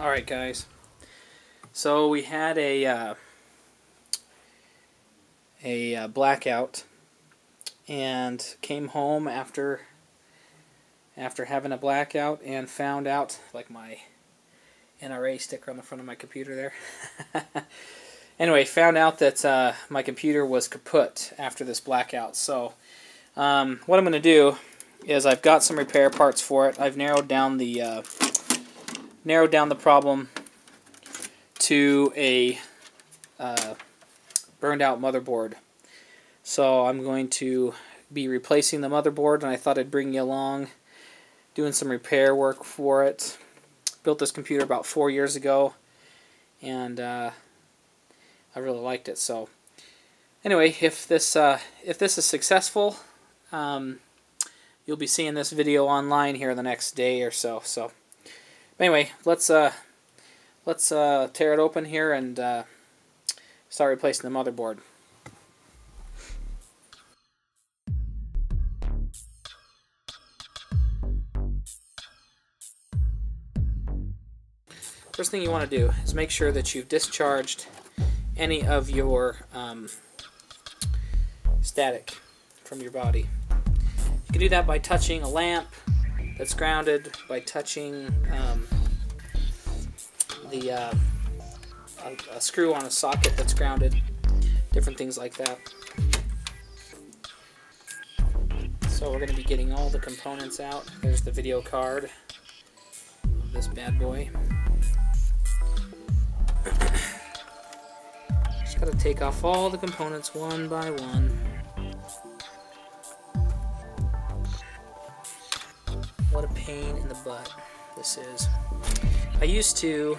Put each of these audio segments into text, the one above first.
Alright guys, so we had a uh, a uh, blackout and came home after after having a blackout and found out like my NRA sticker on the front of my computer there. Anyway found out that uh, my computer was kaput after this blackout. So um, what I'm going to do is I've got some repair parts for it. I've narrowed down the narrowed down the problem to a uh, burned out motherboard so I'm going to be replacing the motherboard and I thought I'd bring you along doing some repair work for it. Built this computer about four years ago and uh, I really liked it. So anyway, if this uh, if this is successful, um, you'll be seeing this video online here the next day or so. So anyway, let's uh, let's uh, tear it open here and uh, start replacing the motherboard. First thing you want to do is make sure that you've discharged any of your um, static from your body. You can do that by touching a lamp that's grounded, by touching um, the uh, a, a screw on a socket that's grounded, different things like that. So we're going to be getting all the components out. There's the video card this bad boy. Just gotta take off all the components one by one. What a pain in the butt this is. I used to,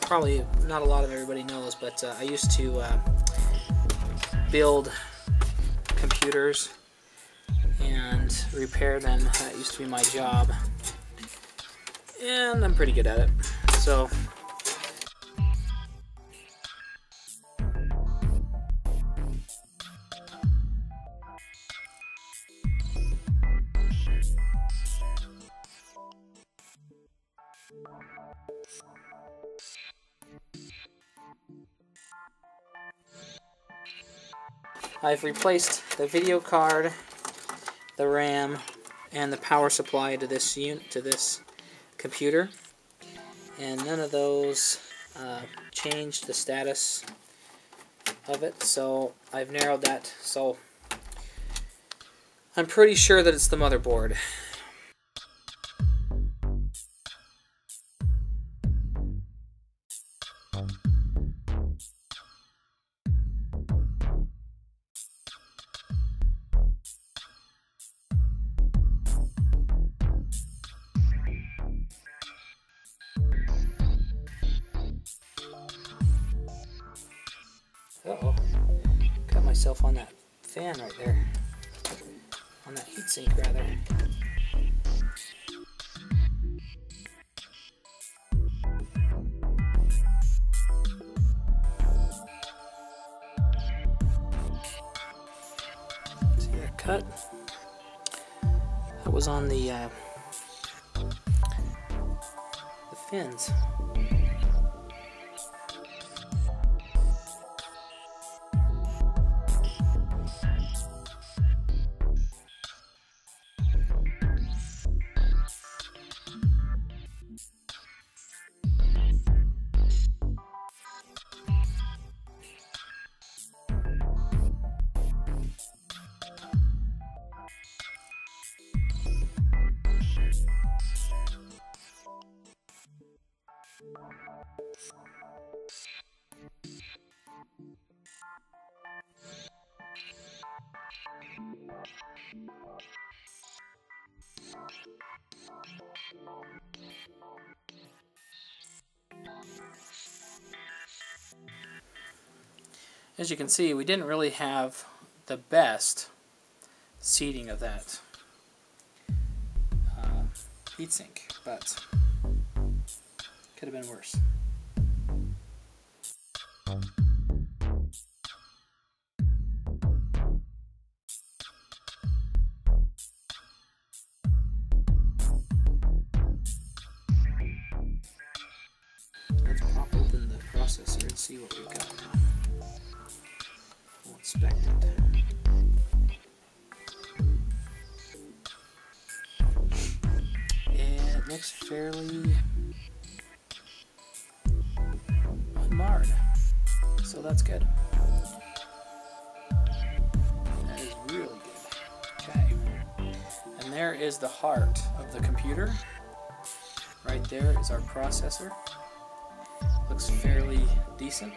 probably not a lot of everybody knows, but uh, I used to uh, build computers and repair them. That used to be my job. And I'm pretty good at it. So I've replaced the video card, the RAM, and the power supply to this unit to this computer, and none of those uh, changed the status of it. So I've narrowed that. So I'm pretty sure that it's the motherboard. Myself on that fan right there. On that heatsink, rather. See that cut? That was on the, uh, the fins. As you can see, we didn't really have the best seating of that uh, heatsink, but could have been worse. It. It looks fairly unmarred, so that's good. That is really good. Okay. And there is the heart of the computer. Right there is our processor. Looks fairly decent.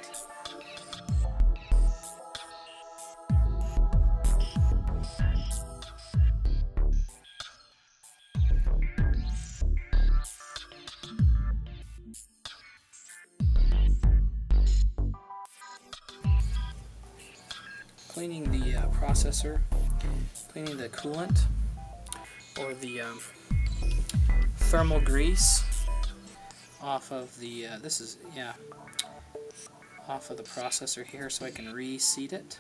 Cleaning the uh, processor, cleaning the coolant, or the um, thermal grease off of the, uh, this is, yeah, off of the processor here so I can reseat it.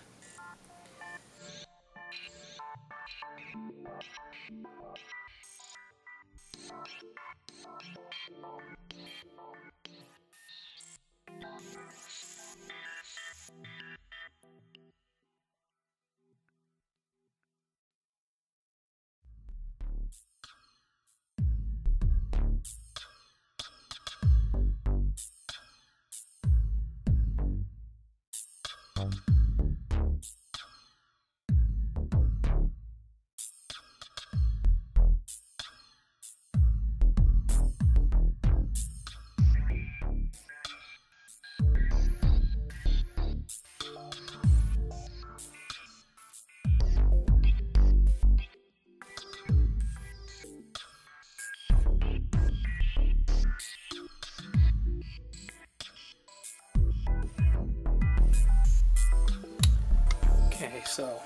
So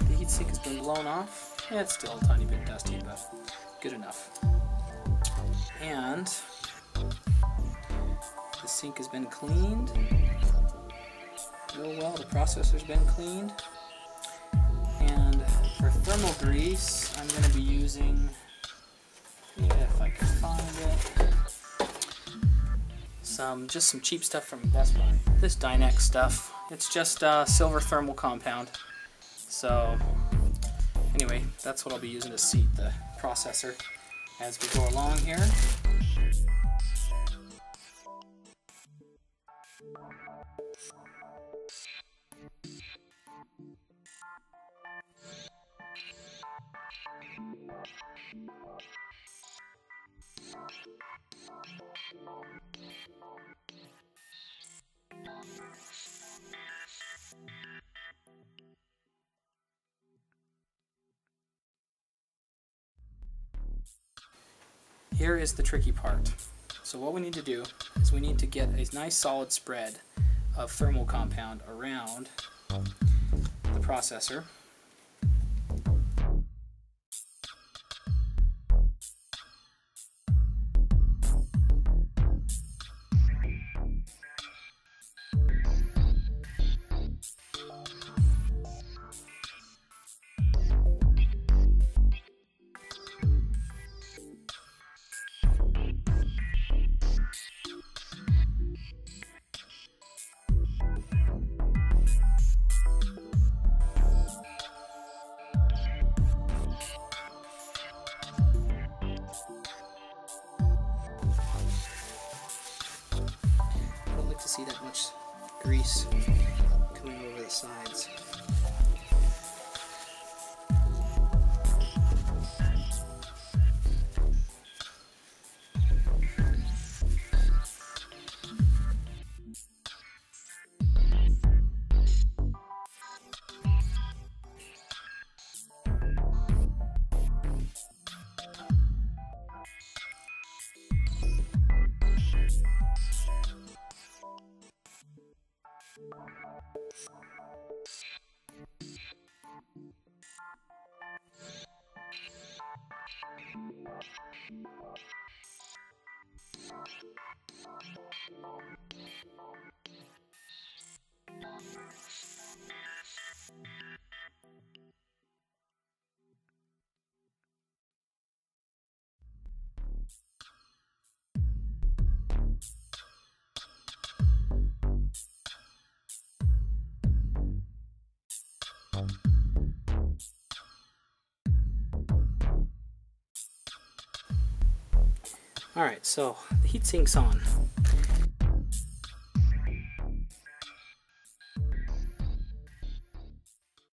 the heatsink has been blown off. Yeah, it's still a tiny bit dusty, but good enough. And the sink has been cleaned. Real well, the processor's been cleaned. And for thermal grease, I'm going to be using, yeah, if I can find it, some just some cheap stuff from Best Buy. This Dynex stuff. It's just uh, silver thermal compound. So anyway, that's what I'll be using to seat the processor as we go along here. Here is the tricky part. So what we need to do is we need to get a nice solid spread of thermal compound around the processor. Much grease coming over the sides. Alright, so the heat sink's on.